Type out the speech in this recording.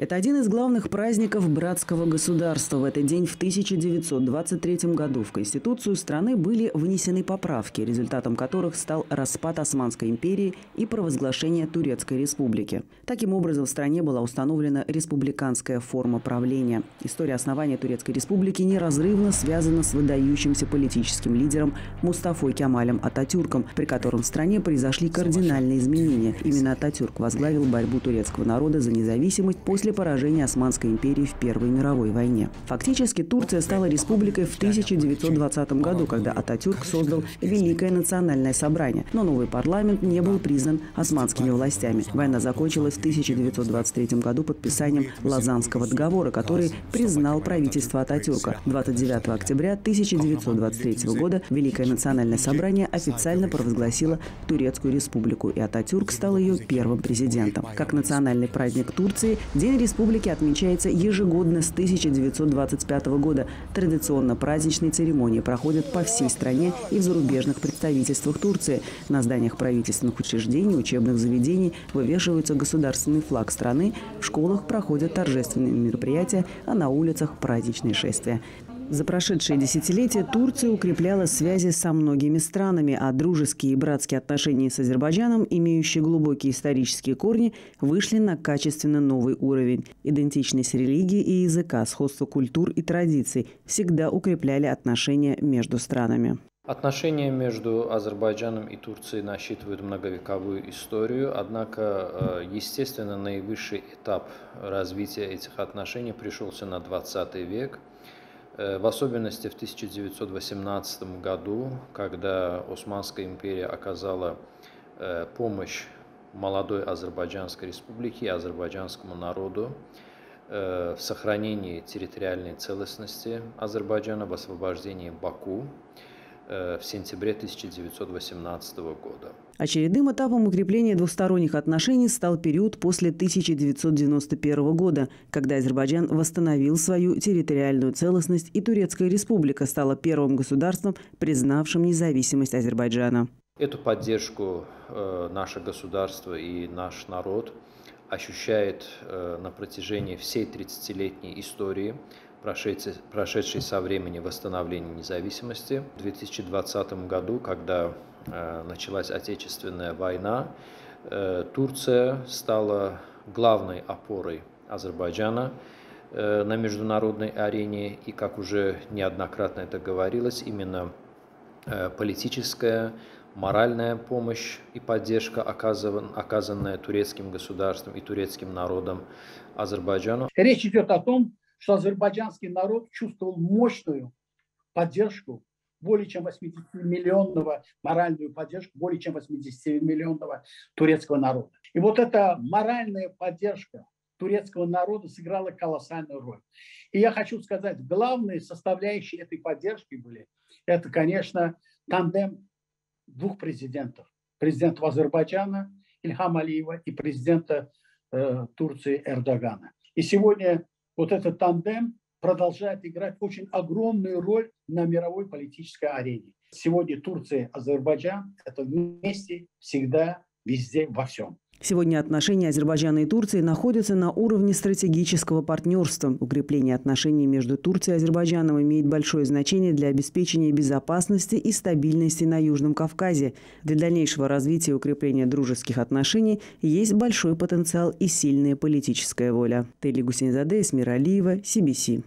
Это один из главных праздников братского государства. В этот день в 1923 году в Конституцию страны были внесены поправки, результатом которых стал распад Османской империи и провозглашение Турецкой республики. Таким образом, в стране была установлена республиканская форма правления. История основания Турецкой республики неразрывно связана с выдающимся политическим лидером Мустафой Кемалем Ататюрком, при котором в стране произошли кардинальные изменения. Именно Ататюрк возглавил борьбу турецкого народа за независимость после после поражения Османской империи в Первой мировой войне. Фактически Турция стала республикой в 1920 году, когда Ататюрк создал Великое национальное собрание, но новый парламент не был признан османскими властями. Война закончилась в 1923 году подписанием Лазанского договора, который признал правительство Ататюрка. 29 октября 1923 года Великое национальное собрание официально провозгласило Турецкую республику, и Ататюрк стал ее первым президентом. Как национальный праздник Турции, День республики отмечается ежегодно с 1925 года. Традиционно праздничные церемонии проходят по всей стране и в зарубежных представительствах Турции. На зданиях правительственных учреждений, учебных заведений вывешивается государственный флаг страны, в школах проходят торжественные мероприятия, а на улицах праздничные шествия. За прошедшие десятилетия Турция укрепляла связи со многими странами, а дружеские и братские отношения с Азербайджаном, имеющие глубокие исторические корни, вышли на качественно новый уровень. Идентичность религии и языка, сходство культур и традиций всегда укрепляли отношения между странами. Отношения между Азербайджаном и Турцией насчитывают многовековую историю, однако, э, естественно, наивысший этап развития этих отношений пришелся на 20 век – в особенности в 1918 году, когда Османская империя оказала э, помощь молодой Азербайджанской республике и азербайджанскому народу э, в сохранении территориальной целостности Азербайджана, в освобождении Баку, Э, в сентябре 1918 года. Очередным этапом укрепления двусторонних отношений стал период после 1991 года, когда Азербайджан восстановил свою территориальную целостность и Турецкая республика стала первым государством, признавшим независимость Азербайджана. Эту поддержку э, наше государство и наш народ ощущает э, на протяжении всей 30-летней истории прошедшей, прошедшей со времени восстановления независимости. В 2020 году, когда э, началась Отечественная война, э, Турция стала главной опорой Азербайджана на международной арене, и, как уже неоднократно это говорилось, именно политическая, моральная помощь и поддержка, оказанная турецким государством и турецким народом Азербайджану. Речь идет о том, что азербайджанский народ чувствовал мощную поддержку более чем 80-миллионного, моральную поддержку более чем 80-миллионного турецкого народа. И вот эта моральная поддержка турецкого народа сыграла колоссальную роль. И я хочу сказать, главные составляющие этой поддержки были, это, конечно, тандем двух президентов. Президента Азербайджана Ильхам Алиева и президента э, Турции Эрдогана. И сегодня вот этот тандем продолжает играть очень огромную роль на мировой политической арене. Сегодня Турция и Азербайджан – это вместе, всегда, везде, во всем. Сегодня отношения Азербайджана и Турции находятся на уровне стратегического партнерства. Укрепление отношений между Турцией и Азербайджаном имеет большое значение для обеспечения безопасности и стабильности на Южном Кавказе. Для дальнейшего развития и укрепления дружеских отношений есть большой потенциал и сильная политическая воля. Тели Гусейнзаде, Эсмир Алиева, CBC.